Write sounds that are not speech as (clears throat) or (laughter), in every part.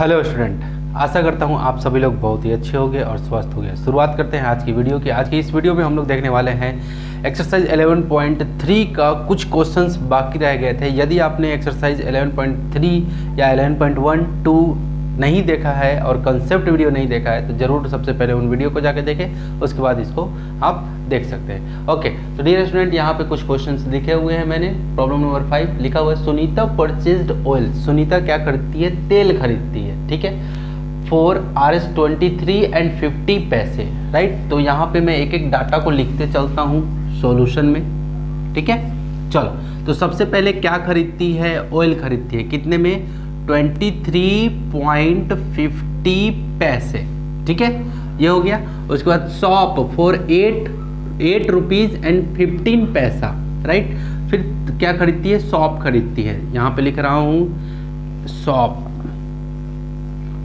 Hello student, आशा करता हूँ आप सभी लोग बहुत ही अच्छे होंगे और स्वस्थ होंगे। शुरुआत करते हैं आज की वीडियो की। आज की इस वीडियो में हम लोग देखने वाले हैं एक्सरसाइज 11.3 का कुछ क्वेश्चंस बाकी रह गए थे। यदि आपने एक्सरसाइज 11.3 या 11.1 2 नहीं देखा है और कंसेप्ट वीडियो नहीं देखा है तो ज़रूर सबसे पहले उन वीडियो को जाके देखें, उसके बाद इसको आप देख सकते हैं। ओके तो डियर स्टूडेंट यहाँ पे कुछ क्वेश्चंस लिखे हुए हैं मैंने। प्रॉब्लम नंबर फाइव लिखा हुआ है, सुनीता परचेज्ड ऑयल सुनीता क्या खरीदती है? तेल खरीदती है, ठीक है? For R S twenty three and fifty पैसे राइट तो यहाँ पे मैं एक एक डाटा को लिखते चलता हूँ सॉल्यूशन में, ठीक है? चलो तो सबसे पहले क्या खरीदती है? ऑयल खरीदती है। कितने में? ट्वेंटी थ्री पॉइंट फिफ्टी पैसे ठीक है? ये हो गया। उसके बाद shop for eight eight rupees and fifteen पैसा राइट फिर क्या खरीदती है? शॉप खरीदती है। यहाँ पे लिख रहा हूँ सॉप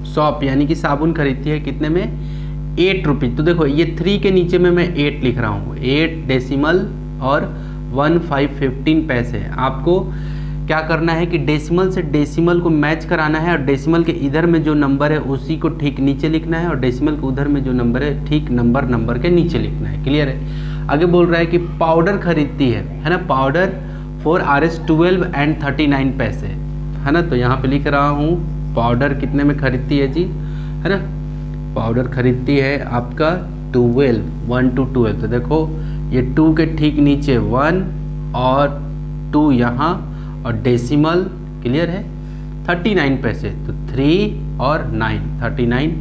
सॉप यानी कि साबुन खरीदती है कितने में? एट रुपीज़ तो देखो, ये थ्री के नीचे में मैं एट लिख रहा हूँ। एट डेसिमल और वन फाइव फिफ्टीन पैसे आपको क्या करना है कि डेसिमल से डेसिमल को मैच कराना है और डेसिमल के इधर में जो नंबर है, उसी को ठीक नीचे लिखना है और डेसिमल के उधर में जो नंबर है, ठीक नंबर नंबर के नीचे लिखना है। क्लियर है? आगे बोल रहा है कि पाउडर खरीदती है है ना? Powder for R S twelve and thirty nine पैसे। है ना? तो यहाँ पे लिख रहा हूँ पाउडर कितने में खरीदती है जी? है ना? पाउडर खरीदती है आपका ट्वेल्व वन टू ट्वेल्व तो देखो, ये टू के ठीक नीचे वन और टू यहाँ और डेसिमल क्लियर है? थर्टी नाइन पैसे तो थ्री और नाइन थर्टी नाइन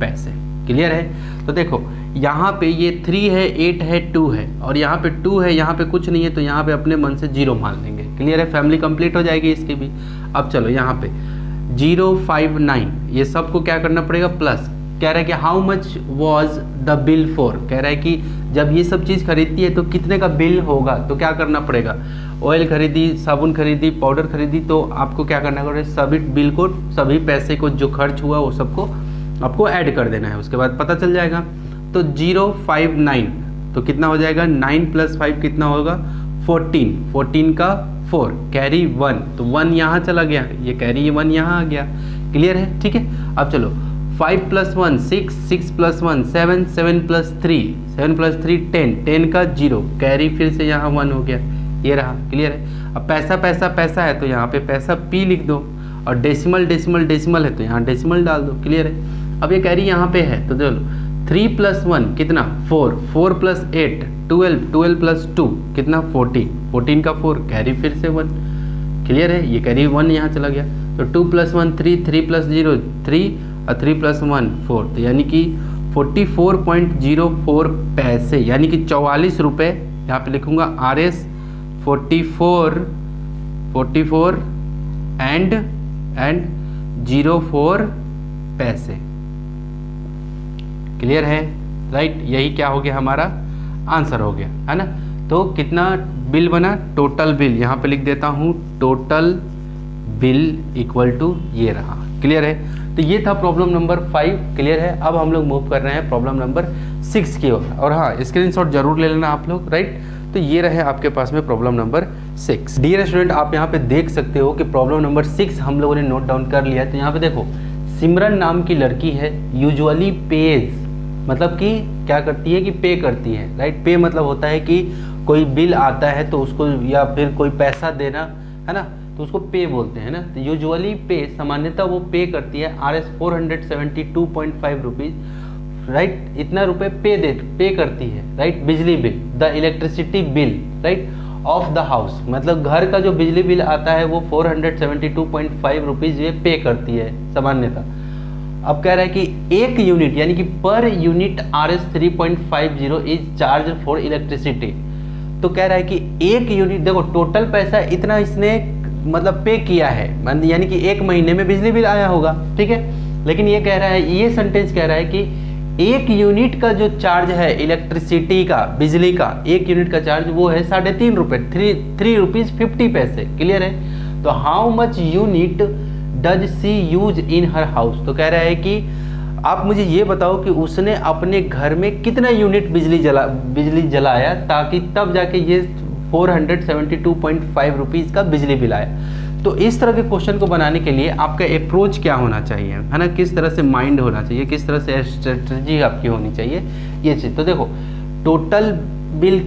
पैसे क्लियर है? तो देखो, यहाँ पे ये थ्री है एट है टू है, और यहाँ पे टू है, यहाँ पे कुछ नहीं है तो यहाँ पे अपने मन से ज़ीरो मान लेंगे। क्लियर है? फैमिली कंप्लीट हो जाएगी इसकी भी। अब चलो, यहाँ पे ज़ीरो फाइव नाइन ये सबको क्या करना पड़ेगा? प्लस कह रहा है कि how much was the bill for कह रहा है कि जब ये सब चीज़ खरीदती है तो कितने का बिल होगा? तो क्या करना पड़ेगा? ऑयल खरीदी, साबुन खरीदी पाउडर खरीदी तो आपको क्या करना पड़ेगा? सभी बिल को, सभी पैसे को, जो खर्च हुआ वो सबको आपको ऐड कर देना है। उसके बाद पता चल जाएगा। तो ज़ीरो फाइव नाइन तो कितना हो जाएगा? नाइन प्लस फाइव कितना होगा? फोर्टीन। फोर्टीन का फोर कैरी वन तो वन यहाँ चला गया। ये कैरी वन यहाँ आ गया। क्लियर है? ठीक है? अब चलो। Five plus one six six plus one seven seven plus three seven plus three ten ten का ज़ीरो कैरी फिर से यहाँ वन हो गया. ये रहा. क्लियर है? अब पैसा पैसा पैसा है तो यहाँ पे पैसा पी लिख दो. और डेसिमल डेसिमल डेसिमल है तो यहाँ डेसिमल डाल दो. क्लियर है? अब ये कैरी यहाँ पे है. तो चलो. थ्री प्लस वन कितना? Four four plus eight twelve twelve plus two कितना? फोर्टीन फोर्टीन का फोर कैरी फिर से वन क्लियर है? ये कैरी वन यहाँ चला गया. तो two plus one three three plus zero three और थ्री प्लस वन फोर तो यानी कि forty four point zero four पैसे, यानी कि चौवालीस रुपये यहाँ पे लिखूँगा R S forty four forty four and and zero four पैसे. क्लियर है? Right right? यही क्या हो गया हमारा? आंसर हो गया, है ना? तो कितना बिल बना? Total bill. यहाँ पे लिख देता हूँ टोटल बिल इक्वल टू ये रहा. क्लियर है? तो ये था प्रॉब्लम नंबर फाइव क्लियर है? अब हम लोग मूव कर रहे हैं प्रॉब्लम नंबर सिक्स की ओर। और हाँ स्क्रीनशॉट ज़रूर ले लेना आप लोग राइट तो ये रहे आपके पास में problem number six dear student आप यहाँ पे देख सकते हो कि प्रॉब्लम नंबर सिक्स हम लोगों ने नोट डाउन कर लिया है। तो यहाँ पे देखो, सिमरन नाम की लड़की है यूजुअली पेज मतलब कि क्या करती है कि पे करती है राइट पे मतलब होता है कि कोई बिल आता है तो उसको या फिर कोई पैसा देना, है ना? तो उसको पे बोलते हैं ना? तो यूजुअली पे, सामान्यतः वो पे करती है आर एस फोर राइट इतना रुपए पे दे, पे करती है राइट बिजली bill the electricity bill right of the house मतलब घर का जो बिजली बिल आता है वो फोर हंड्रेड ये पे करती है, सामान्यतः। अब कह रहा है कि एक यूनिट यानी कि per unit R S three point five zero is charge for electricity तो कह रहा है कि एक यूनिट देखो टोटल पैसा इतना इसने मतलब पे किया है। यानी कि एक महीने में बिजली बिल आया होगा, ठीक है? लेकिन ये कह रहा है, ये सेंटेंस कह रहा है कि एक यूनिट का जो चार्ज है इलेक्ट्रिसिटी का, बिजली का, एक यूनिट का चार्ज वो है साढ़े तीन रुपये थ्री थ्री रुपीज़ फिफ्टी पैसे क्लियर है? तो how much unit does C use in her house तो कह रहा है कि आप मुझे ये बताओ कि उसने अपने घर में कितना यूनिट बिजली जला, बिजली जलाया ताकि तब जाके ये 472.5 रुपीस का बिजली बिल आया। तो इस तरह के क्वेश्चन को बनाने के लिए आपका अप्रोच क्या होना चाहिए? है ना, किस तरह से माइंड होना चाहिए? किस तरह से स्ट्रेटजी आपकी होनी चाहिए? ये चीज़। तो देखो टोटल बिल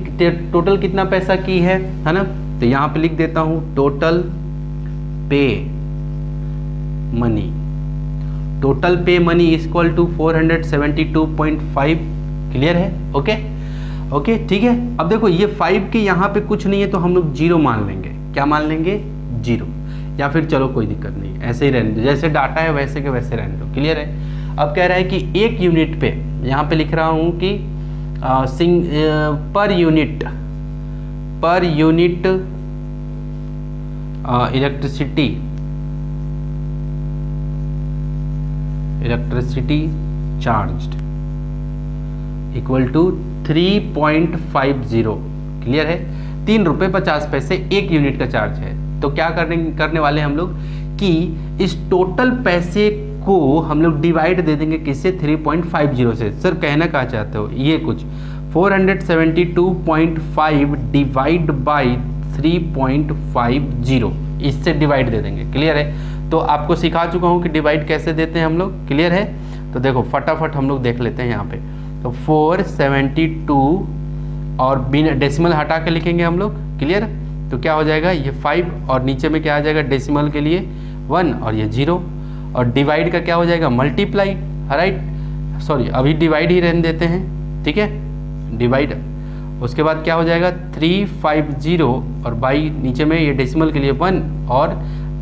टोटल कितना पैसा की है? है ना? तो यहाँ पे लिख देता हूँ total pay money total pay money is equal to 472.5 clear है? ओके ओके ठीक है? अब देखो ये फाइव के यहाँ पे कुछ नहीं है तो हम लोग ज़ीरो मान लेंगे। क्या मान लेंगे? ज़ीरो या फिर चलो कोई दिक्कत नहीं ऐसे ही रहने दो जैसे डाटा है वैसे के वैसे रहने दो क्लियर है? अब कह रहा है कि एक यूनिट पे यहाँ पे लिख रहा हूँ कि आ, सिंग per unit per unit electricity electricity charge equal to 3.50 clear है? तीन रुपये पचास पैसे एक यूनिट का चार्ज है। तो क्या करने करने वाले हम लोग? कि इस टोटल पैसे को हम लोग डिवाइड दे देंगे किससे? 3.50 से। सर, कहना कहा चाहते हो? ये कुछ। 472.5 डिवाइड बाई 3.50 इससे डिवाइड दे देंगे। क्लियर है? तो आपको सिखा चुका हूँ कि डिवाइड कैसे देते हैं हम लोग। क्लियर है? तो देखो, फटाफट हम लोग देख लेते हैं यहाँ पे। तो 472 और बिना डेसिमल हटा के लिखेंगे हम लोग क्लियर तो क्या हो जाएगा? ये फाइव और नीचे में क्या आ जाएगा? डेसिमल के लिए वन और ये ज़ीरो और डिवाइड का क्या हो जाएगा? मल्टीप्लाई राइट सॉरी अभी डिवाइड ही रहने देते हैं, ठीक है? डिवाइड उसके बाद क्या हो जाएगा? थ्री फाइव ज़ीरो और बाई नीचे में ये डेसिमल के लिए वन और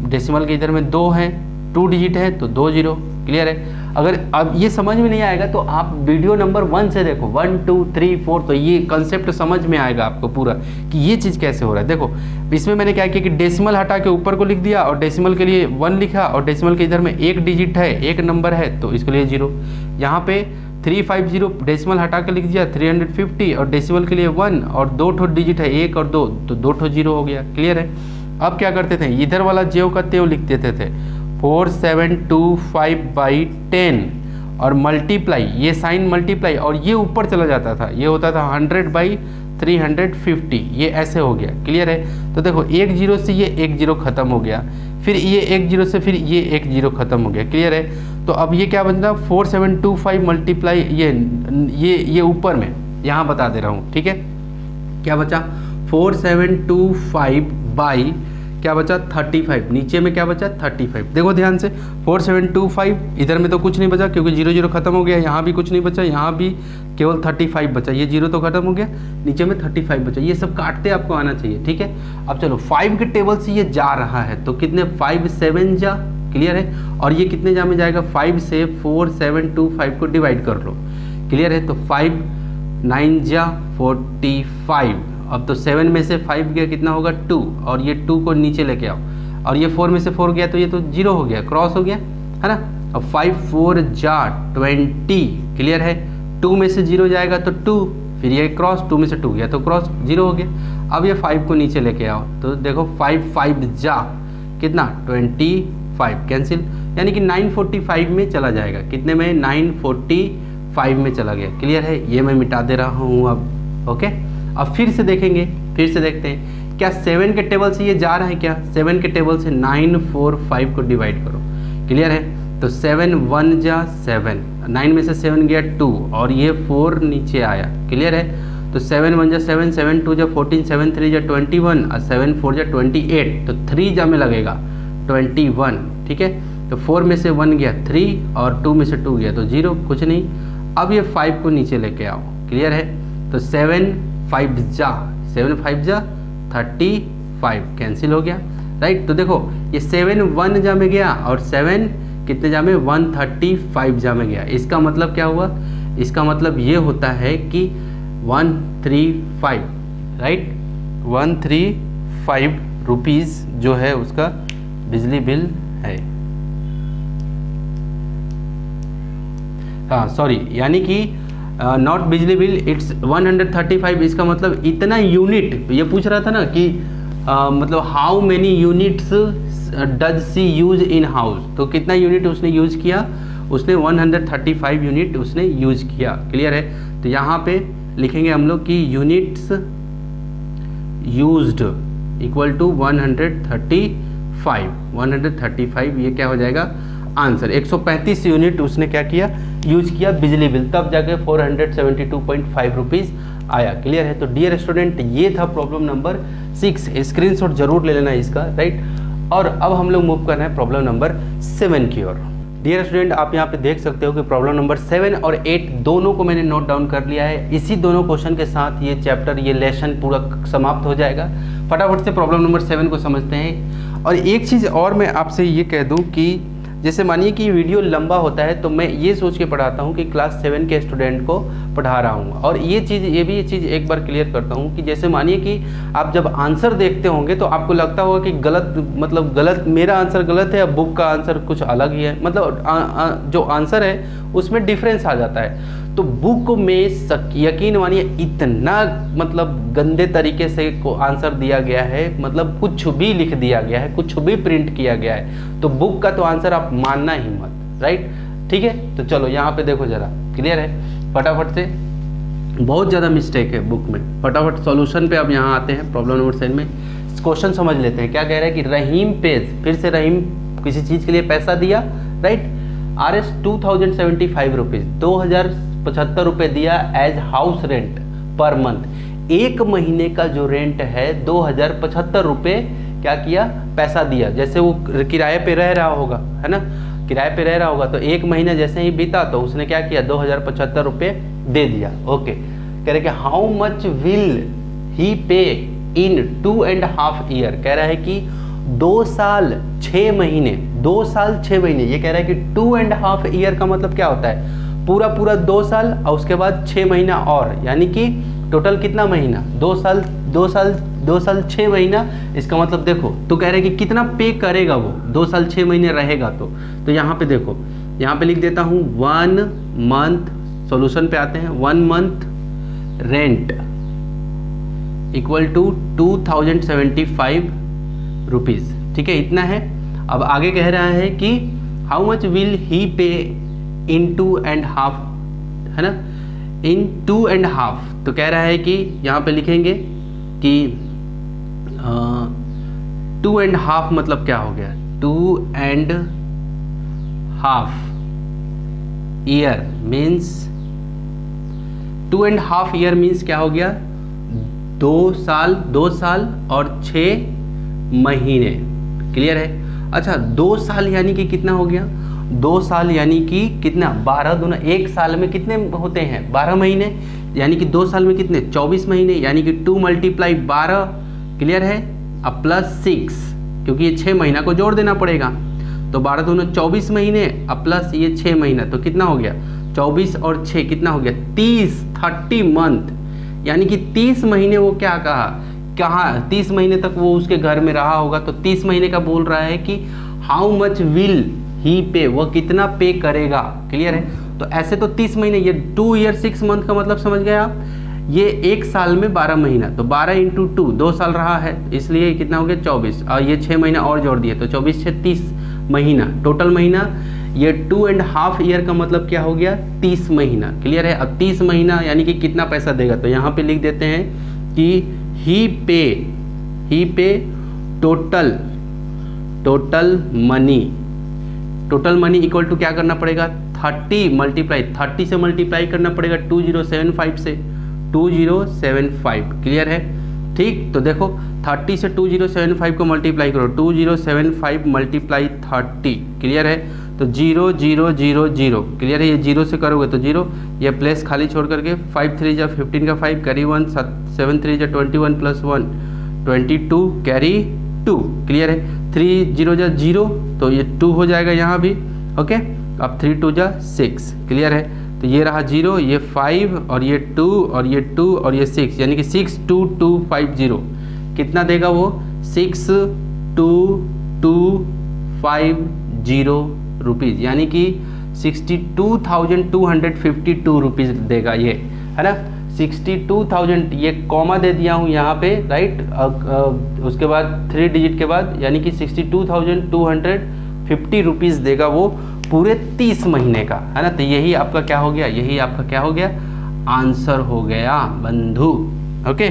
डेसिमल के इधर में दो हैं टू डिजिट है तो दो ज़ीरो क्लियर है? अगर अब ये समझ में नहीं आएगा तो आप वीडियो नंबर वन से देखो। वन टू थ्री फोर तो ये कंसेप्ट समझ में आएगा आपको पूरा कि ये चीज़ कैसे हो रहा है। देखो, इसमें मैंने क्या किया कि डेसिमल हटा के ऊपर को लिख दिया और डेसिमल के लिए वन लिखा और डेसिमल के इधर में एक डिजिट है, एक नंबर है तो इसके लिए ज़ीरो यहाँ पे थ्री फाइव ज़ीरो डेसिमल हटा के लिख दिया थ्री हंड्रेड फिफ्टी और डेसिमल के लिए वन और दो ठो डिजिट है, एक और दो तो दो ठो ज़ीरो हो गया। क्लियर है? अब क्या करते थे? इधर वाला जेव का तेव लिख देते थे। Four seven two five by ten और मल्टीप्लाई, ये साइन मल्टीप्लाई और ये ऊपर चला जाता था, ये होता था hundred by three hundred fifty, ये ऐसे हो गया, क्लियर है? तो देखो, एक ज़ीरो से ये एक ज़ीरो खत्म हो गया, फिर ये एक ज़ीरो से फिर ये एक ज़ीरो खत्म हो गया, क्लियर है? तो अब ये क्या बनता four seven two five multiply, ये ये ये ऊपर में, यहाँ बता दे रहा हूँ, ठीक है? क्या बचा? Four seven two five by क्या बचा? 35 नीचे में क्या बचा? 35 देखो ध्यान से 4725 इधर में तो कुछ नहीं बचा, क्योंकि ज़ीरो ज़ीरो खत्म हो गया, यहाँ भी कुछ नहीं बचा, यहाँ भी केवल 35 बचा। ये ज़ीरो तो खत्म हो गया, नीचे में 35 बचा। ये सब काटते आपको आना चाहिए, ठीक है? अब चलो फाइव के टेबल से ये जा रहा है तो कितने? फाइव सेवन जा क्लियर है? और ये कितने जा में जाएगा? फाइव से फोर सेवन टू फाइव को डिवाइड कर लो क्लियर है? तो फाइव नाइन जा फोर्टी फाइव अब तो सेवन में से फाइव गया, कितना होगा? टू और ये टू को नीचे लेके आओ। और ये फोर में से फोर गया तो ये तो ज़ीरो हो गया क्रॉस हो गया, है ना? अब फाइव फोर जा ट्वेंटी क्लियर है? टू में से ज़ीरो जाएगा तो टू फिर ये क्रॉस टू में से टू गया तो क्रॉस ज़ीरो हो गया। अब ये फाइव को नीचे लेके आओ तो देखो फाइव फाइव जा, कितना? ट्वेंटी फाइव कैंसिल यानी कि नाइन फोर्टी फाइव में चला जाएगा। कितने में? नाइन फोर्टी फाइव में चला गया। क्लियर है? ये मैं मिटा दे रहा हूँ अब ओके अब फिर से देखेंगे, फिर से देखते हैं। क्या सेवन के टेबल से ये जा रहा है क्या? सेवन के टेबल से नाइन फोर फाइव को डिवाइड करो। क्लियर है? तो सेवन वन जा सेवन नाइन में से सेवन गया टू और ये फोर नीचे आया। क्लियर है? तो सेवन वन जा सेवन सेवन टू जा फोर्टीन सेवन थ्री जा ट्वेंटी वन और सेवन फोर जा ट्वेंटी एट तो थ्री जा में लगेगा। ट्वेंटी वन ठीक है? तो फोर में से वन गया थ्री और टू में से टू गया। तो ज़ीरो कुछ नहीं। अब ये फाइव को नीचे लेके आओ। क्लियर है? तो सेवन फाइव जा सेवन फाइव जा थर्टी फाइव कैंसिल हो गया। राइट तो देखो, ये सेवन वन जा में गया और सेवन कितने जा में? वन थर्टी फाइव जा में गया। इसका मतलब क्या हुआ? इसका मतलब ये होता है कि one three five right one three five rupees जो है उसका बिजली बिल है। हाँ सॉरी यानी कि नॉट बिजली बिल इट्स 135 इसका मतलब इतना यूनिट ये पूछ रहा था ना कि uh, मतलब how many units does C use in house तो कितना यूनिट उसने यूज़ किया? उसने 135 यूनिट उसने यूज़ किया। क्लियर है? तो यहाँ पे लिखेंगे हम लोग कि यूनिट्स यूज्ड इक्वल टू 135 135 ये क्या हो जाएगा? आंसर। 135 यूनिट उसने क्या किया? यूज़ किया बिजली बिल। तब जाके 472.5 रुपीस आया। क्लियर है? तो डियर स्टूडेंट ये था प्रॉब्लम नंबर सिक्स स्क्रीनशॉट ज़रूर ले लेना इसका राइट और अब हम लोग मूव कर रहे हैं प्रॉब्लम नंबर सेवन की ओर। डियर स्टूडेंट आप यहाँ पे देख सकते हो कि प्रॉब्लम नंबर सेवन और एट दोनों को मैंने नोट डाउन कर लिया है। इसी दोनों क्वेश्चन के साथ ये चैप्टर ये लेसन पूरा समाप्त हो जाएगा। फटाफट से प्रॉब्लम नंबर सेवन को समझते हैं। और एक चीज़ और मैं आपसे ये कह दूँ कि जैसे मानिए कि वीडियो लंबा होता है तो मैं ये सोच के पढ़ाता हूँ कि क्लास सेवन के स्टूडेंट को पढ़ा रहा हूँ। और ये चीज़ ये भी ये चीज़ एक बार क्लियर करता हूँ कि जैसे मानिए कि आप जब आंसर देखते होंगे तो आपको लगता होगा कि गलत मतलब गलत मेरा आंसर गलत है या बुक का आंसर कुछ अलग ही है। मतलब आ, आ, जो आंसर है उसमें डिफरेंस आ जाता है। तो बुक में यकीन मानिए, इतना मतलब गंदे तरीके से को आंसर दिया गया है मतलब कुछ भी लिख दिया गया है, कुछ भी प्रिंट किया गया है तो बुक का तो आंसर आप मानना ही मत राइट ठीक है? तो चलो, यहाँ पे देखो ज़रा क्लियर है? फटाफट से। बहुत ज़्यादा मिस्टेक है बुक में। फटाफट सॉल्यूशन पे अब यहाँ आते हैं प्रॉब्लम नंबर सेवन में। क्वेश्चन समझ लेते हैं। क्या कह रहा है कि रहीम पेज, फिर से रहीम किसी चीज़ के लिए पैसा दिया right R S two thousand seventy five rupees दो हज़ार पचहत्तर रुपये दिया as house rent per month एक महीने का जो रेंट है, दो हज़ार पचहत्तर रुपये क्या किया? पैसा दिया। जैसे वो किराए पे रह रहा होगा, है ना? किराए पे रह रहा होगा तो एक महीना जैसे ही बीता तो उसने क्या किया? दो हज़ार पचहत्तर रुपये दे दिया। ओके कह रहे कि how much will he pay in two and half year कह रहा है कि दो साल छः महीने, दो साल छः महीने। ये कह रहा है कि टू एंड हाफ़ ईयर का मतलब क्या होता है? पूरा पूरा दो साल और उसके बाद छः महीना और, यानी कि टोटल कितना महीना? दो साल दो साल दो साल छः महीना, इसका मतलब देखो तो कह रहे कि कितना पे करेगा वो? दो साल छः महीने रहेगा तो। तो यहाँ पे देखो, यहाँ पे लिख देता हूँ वन मंथ सॉल्यूशन पे आते हैं। One month rent equal to two thousand seventy five rupees ठीक है, इतना है। अब आगे कह रहा है कि how much will he pay in two and half, है ना? इन टू एंड हाफ़ तो कह रहा है कि यहाँ पे लिखेंगे कि टू एंड हाफ़ मतलब क्या हो गया? Two and half year means two and half year means क्या हो गया? दो साल दो साल और छ महीने। क्लियर है? अच्छा दो साल यानी कि कितना हो गया? दो साल यानी कि कितना? बारह दोनों एक साल में कितने होते हैं? बारह महीने, यानी कि दो साल में कितने? चौबीस महीने, यानी कि टू मल्टीप्लाई बारह, क्लियर है? अब प्लस सिक्स, क्योंकि ये छः महीना को जोड़ देना पड़ेगा। तो बारह दोनों चौबीस महीने, अब प्लस ये छः महीना तो कितना हो गया? चौबीस और छः कितना हो गया? तीस, थर्टी मंथ। यानी कि तीस महीने वो क्या कहा? कहाँ? तीस महीने तक वो उसके घर में रहा होगा तो तीस महीने का बोल रहा है कि हाउ मच विल ही पे, वह कितना पे करेगा? क्लियर है? तो ऐसे तो तीस महीने, ये टू ईयर सिक्स मंथ का मतलब समझ गए आप? ये एक साल में बारह महीना तो बारह इंटू टू दो साल रहा है, इसलिए कितना हो गया? चौबीस। और ये छः महीना और जोड़ दिए तो चौबीस छः तीस महीना टोटल महीना, ये टू एंड हाफ़ ईयर का मतलब क्या हो गया? तीस महीना। क्लियर है? अब तीस महीना यानी कि कितना पैसा देगा? तो यहाँ पे लिख देते हैं कि he pay he pay total total money total money equal to क्या करना पड़ेगा? थर्टी मल्टीप्लाई थर्टी से मल्टीप्लाई करना पड़ेगा टू ज़ीरो सेवन फाइव से। Two zero seven five clear है? ठीक तो देखो, थर्टी से टू ज़ीरो सेवन फाइव को मल्टीप्लाई करो। Two zero seven five multiply thirty clear है? तो zero zero zero zero clear है? ये ज़ीरो से करोगे तो ज़ीरो ये प्लेस खाली छोड़ करके फाइव थ्री जा फिफ्टीन का five carry one seven three जा twenty one plus one twenty two carry two clear है? थ्री ज़ीरो जा ज़ीरो तो ये टू हो जाएगा यहाँ भी ओके अब थ्री टू जा सिक्स क्लियर है? तो ये रहा ज़ीरो ये फाइव और ये टू और ये टू और ये सिक्स यानी कि six two two five zero कितना देगा वो? Six two two five zero rupees यानी कि sixty two thousand two hundred fifty two rupees देगा ये, है ना? सिक्सटी टू थाउज़ेंड, ये कॉमा दे दिया हूँ यहाँ पे राइट उसके बाद थ्री डिजिट के बाद, यानी कि sixty two thousand two hundred fifty rupees देगा वो पूरे तीस महीने का, है ना? तो यही आपका क्या हो गया, यही आपका क्या हो गया? आंसर हो गया, बंधु। ओके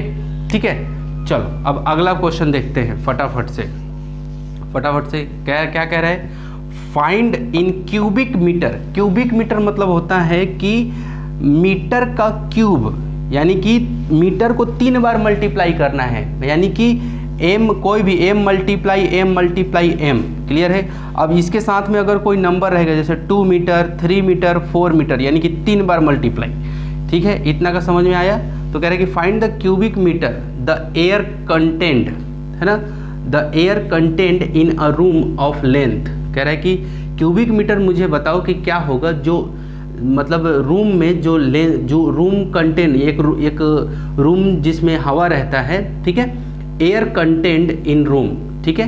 ठीक है? चलो, अब अगला क्वेश्चन देखते हैं, फटाफट से। फटाफट से, क्या क्या कह रहा है? Find in cubic metre cubic metre मतलब होता है कि मीटर का क्यूब यानी कि मीटर को तीन बार मल्टीप्लाई करना है। यानी कि एम कोई भी M multiply M multiply M clear है? अब इसके साथ में अगर कोई नंबर रहेगा, जैसे two metre three metre four metre यानी कि तीन बार मल्टीप्लाई ठीक है? इतना का समझ में आया? तो कह रहे हैं कि find the cubic metre the air content है ना? The air content in a room of length कह रहा है कि क्यूबिक मीटर मुझे बताओ कि क्या होगा जो मतलब रूम में जो ले, जो रूम कंटेंट एक एक रूम जिसमें हवा रहता है, ठीक है? एयर कंटेंट इन रूम ठीक है?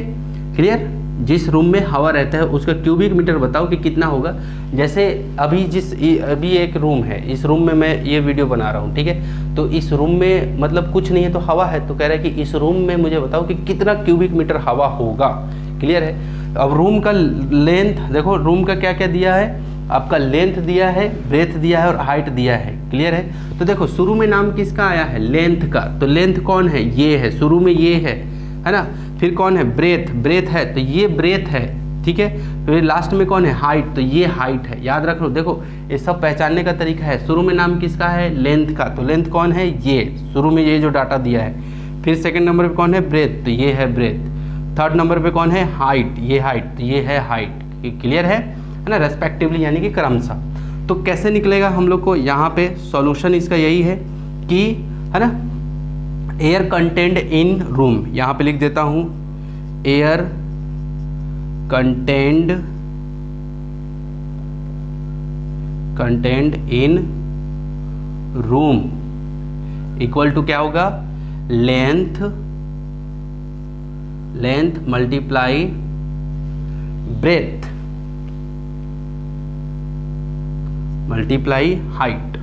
क्लियर जिस रूम में हवा रहता है, उसका क्यूबिक मीटर बताओ कि कितना होगा? जैसे अभी जिस अभी एक रूम है, इस रूम में मैं ये वीडियो बना रहा हूँ, ठीक है? तो इस रूम में मतलब कुछ नहीं है तो हवा है तो कह रहा है कि इस रूम में मुझे बताओ कि कितना क्यूबिक मीटर हवा होगा। क्लियर है? अब रूम का लेंथ देखो, रूम का क्या क्या दिया है? आपका लेंथ दिया है ब्रेथ दिया है और हाइट दिया है। क्लियर है? तो देखो, शुरू में नाम किसका आया है? लेंथ का। तो लेंथ कौन है? ये है। शुरू में ये है है ना? फिर कौन है? ब्रेथ ब्रेथ है। तो ये ब्रेथ है, ठीक है? फिर लास्ट में कौन है? हाइट तो ये हाइट है। याद रख लो, देखो, ये सब पहचानने का तरीका है। शुरू में नाम किसका है? लेंथ का। तो लेंथ कौन है? ये। शुरू में ये जो डाटा दिया है। फिर सेकंड नंबर पे कौन है? ब्रेथ तो ये है ब्रेथ थर्ड नंबर पे कौन है? हाइट ये हाइट तो ये है हाइट क्लियर है? है ना रेस्पेक्टिवली यानी कि क्रमशः तो कैसे निकलेगा हम लोग को? यहाँ पे सॉल्यूशन इसका यही है कि, है ना एयर कंटेंट इन रूम यहाँ पे लिख देता हूँ air content content in room equal to क्या होगा? Length length multiply breadth multiply height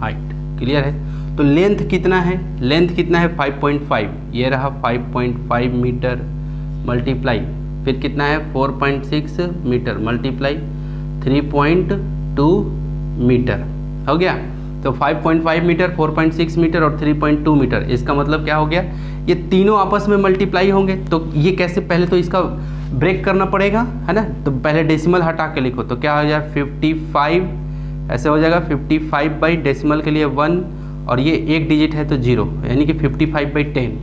height clear है? तो लेंथ कितना है? लेंथ कितना है? 5.5 ये रहा 5.5 मीटर मल्टीप्लाई फिर कितना है? 4.6 मीटर मल्टीप्लाई 3.2 मीटर हो गया? तो 5.5 मीटर 4.6 मीटर और 3.2 मीटर इसका मतलब क्या हो गया? ये तीनों आपस में मल्टीप्लाई होंगे। तो ये कैसे? पहले तो इसका ब्रेक करना पड़ेगा, है ना? तो पहले डेसिमल हटा के लिखो तो क्या हो जाएगा? फिफ्टी फाइव ऐसे हो जाएगा फिफ्टी फाइव बाई डेसिमल के लिए वन और ये एक डिजिट है तो ज़ीरो यानी कि fifty five by ten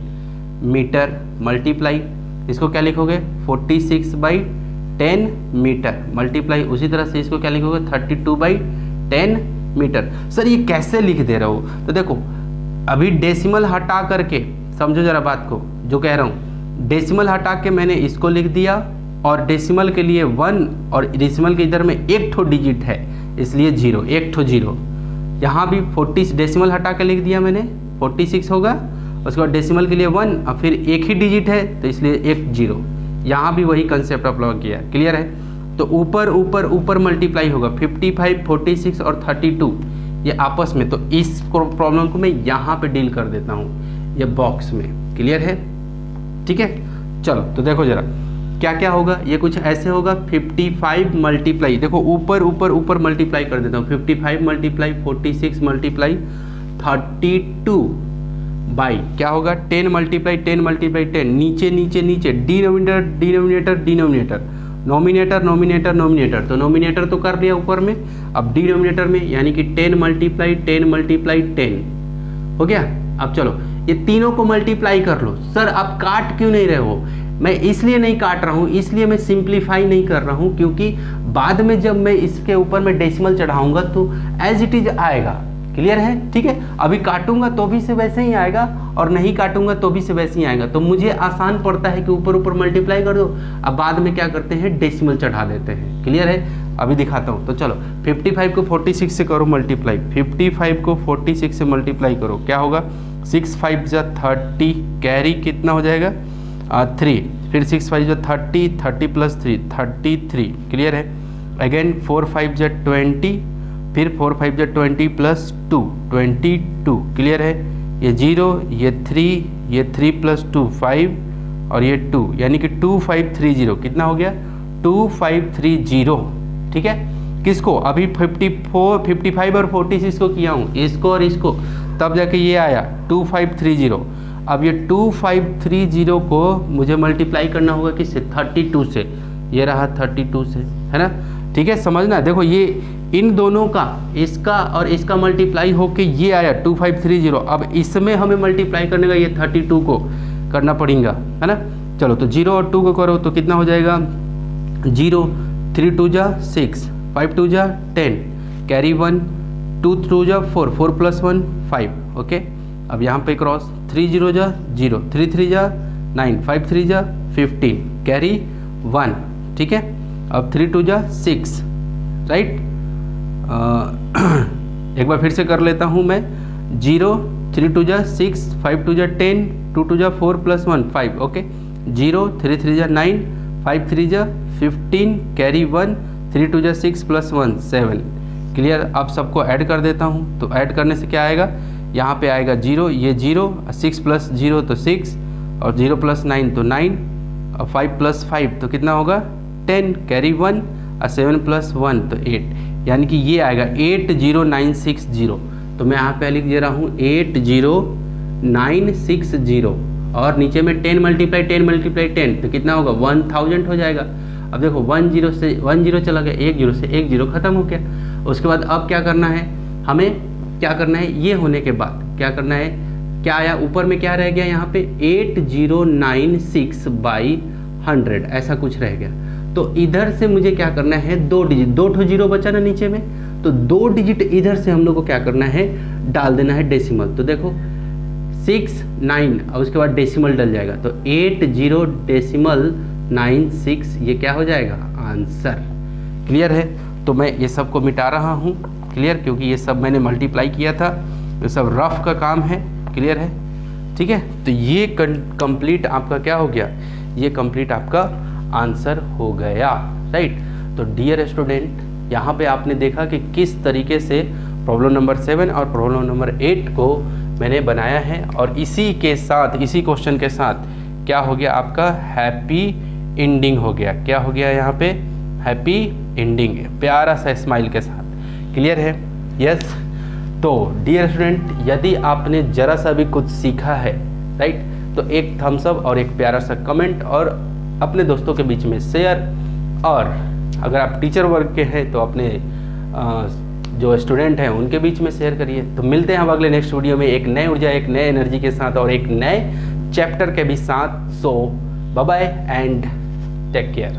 metre multiply इसको क्या लिखोगे? Forty six by ten metre multiply उसी तरह से इसको क्या लिखोगे? Thirty two by ten metre sir, ये कैसे लिख दे रहे हो? तो देखो, अभी डेसिमल हटा करके, समझो जरा बात को, जो कह रहा हूँ। डेसिमल हटा के मैंने इसको लिख दिया और डेसिमल के लिए वन और डेसिमल के इधर में एक ठो डिजिट है इसलिए ज़ीरो एक ठो ज़ीरो यहाँ भी फोर्टी डेसिमल हटा के लिख दिया मैंने फोर्टी सिक्स होगा उसके बाद डेसिमल के लिए वन और फिर एक ही डिजिट है तो इसलिए एक ज़ीरो यहाँ भी वही कंसेप्ट अप्लाई किया क्लियर है? तो ऊपर ऊपर ऊपर मल्टीप्लाई होगा 55, 46 और 32 ये आपस में। तो इस प्रॉब्लम को मैं यहाँ पे डील कर देता हूँ ये बॉक्स में। क्लियर है? ठीक है? चलो तो देखो जरा क्या क्या होगा? ये कुछ ऐसे होगा 55 मल्टीप्लाई देखो, ऊपर ऊपर ऊपर मल्टीप्लाई कर देता हूँ 55 मल्टीप्लाई 46 मल्टीप्लाई 32 बाई क्या होगा? 10 मल्टीप्लाई 10 मल्टीप्लाई 10 नीचे नीचे नीचे denominator denominator denominator nominator nominator nominator तो नॉमिनेटर तो कर लिया ऊपर में, अब डिनोमिनेटर में, यानी कि 10 मल्टीप्लाई 10 मल्टीप्लाई 10 हो गया? अब चलो ये तीनों को मल्टीप्लाई कर लो। सर, आप काट क्यों नहीं रहे हो? मैं इसलिए नहीं काट रहा हूँ, इसलिए मैं सिंप्लीफाई नहीं कर रहा हूँ, क्योंकि बाद में जब मैं इसके ऊपर में डेसिमल चढ़ाऊँगा तो एज इट इज़ आएगा। क्लियर है? ठीक है? अभी काटूँगा तो भी से वैसे ही आएगा और नहीं काटूँगा तो भी से वैसे ही आएगा। तो मुझे आसान पड़ता है कि ऊपर ऊपर मल्टीप्लाई कर दो। अब बाद में क्या करते हैं? डेसिमल चढ़ा देते हैं। क्लियर है? अभी दिखाता हूँ। तो चलो 55 को 46 से करो मल्टीप्लाई 55 को 46 से मल्टीप्लाई करो। क्या होगा? सिक्स फाइव जो थर्टी कैरी कितना हो जाएगा? थ्री फिर सिक्स फाइव जो thirty thirty plus three thirty three clear है? अगेन फोर फाइव जो ट्वेंटी फिर फोर फाइव जो twenty plus two twenty two clear है? ये ज़ीरो ये थ्री ये थ्री प्लस टू फाइव और ये टू यानी कि टू फाइव थ्री ज़ीरो कितना हो गया? टू फाइव थ्री ज़ीरो ठीक है? किसको? अभी फिफ्टी फोर फिफ्टी फाइव और फोर्टी सिक्स को किया हूँ. इसको और इसको. तब जाके ये आया टू फाइव थ्री ज़ीरो अब ये 2530 को मुझे मल्टीप्लाई करना होगा किससे? 32 से। ये रहा 32 से, है ना? ठीक है, समझना? देखो, ये इन दोनों का, इसका और इसका मल्टीप्लाई होके ये आया 2530 अब इसमें हमें मल्टीप्लाई करने का ये 32 को करना पड़ेगा, है ना? चलो तो ज़ीरो और टू को करो तो कितना हो जाएगा? ज़ीरो थ्री टू जा सिक्स फाइव टू जा ten carry one two two जा four four plus one, five, okay? अब यहाँ पे क्रॉस, थ्री ज़ीरो जा, ज़ीरो, थ्री थ्री जा, नाइन, फाइव थ्री जा, फिफ्टीन, कैरी वन, ठीक है? अब थ्री टू जा, सिक्स, राइट? (clears throat) एक बार फिर से कर लेता हूँ मैं। ज़ीरो, थ्री टू जा, सिक्स, फाइव टू जा, टेन, टू टू जा, four plus one, five, okay? Zero, three three जा, नाइन, फाइव थ्री जा, fifteen, carry one, three two जा, six plus one, seven. Clear अब सबको ऐड कर देता हूँ। तो ऐड करने से क्या आएगा? यहाँ पे आएगा ज़ीरो ये ज़ीरो सिक्स प्लस ज़ीरो तो सिक्स और ज़ीरो प्लस नाइन तो नाइन और फाइव प्लस फाइव तो कितना होगा? टेन कैरी वन और सेवन प्लस वन तो एट यानी कि ये आएगा eight zero nine six zero तो मैं यहाँ पे लिख दे रहा हूँ eight zero nine six zero और नीचे में ten multiply ten multiply ten तो कितना होगा? वन थाउज़ेंड हो जाएगा। अब देखो वन ज़ीरो से वन ज़ीरो चला गया, एक ज़ीरो से एक ज़ीरो खत्म हो गया। उसके बाद अब क्या करना है? हमें क्या करना है? ये होने के बाद क्या करना है? क्या आया? ऊपर में क्या रह गया यहाँ पे? Eight zero nine six by hundred. ऐसा कुछ रह गया। तो इधर से मुझे क्या करना है? दो डिजिट दो ठो ज़ीरो बचा ना नीचे में। तो दो डिजिट इधर से हम लोग को क्या करना है? डाल देना है डेसिमल तो देखो, सिक्स नाइन। और उसके बाद डेसिमल डल जाएगा। तो eight zero decimal nine six, ये क्या हो जाएगा? आंसर। क्लियर है? तो मैं ये सबको मिटा रहा हूँ। क्लियर क्योंकि ये सब मैंने मल्टीप्लाई किया था। ये सब रफ का काम है। क्लियर है? ठीक है? तो ये कंप्लीट आपका क्या हो गया? ये कंप्लीट आपका आंसर हो गया। राइट तो डियर स्टूडेंट यहाँ पे आपने देखा कि किस तरीके से प्रॉब्लम नंबर सेवन और प्रॉब्लम नंबर एट को मैंने बनाया है। और इसी के साथ, इसी क्वेश्चन के साथ क्या हो गया आपका? हैप्पी एंडिंग हो गया। क्या हो गया यहाँ पे? हैप्पी एंडिंग है, प्यारा सा स्माइल के साथ। क्लियर है? यस तो डियर स्टूडेंट यदि आपने ज़रा सा भी कुछ सीखा है राइट तो एक थम्स अप और एक प्यारा सा कमेंट और अपने दोस्तों के बीच में शेयर और अगर आप टीचर वर्ग के हैं तो अपने जो स्टूडेंट हैं, उनके बीच में शेयर करिए। तो मिलते हैं हम अगले नेक्स्ट वीडियो में एक नए ऊर्जा, एक नए एनर्जी के साथ और एक नए चैप्टर के भी साथ। So bye and take care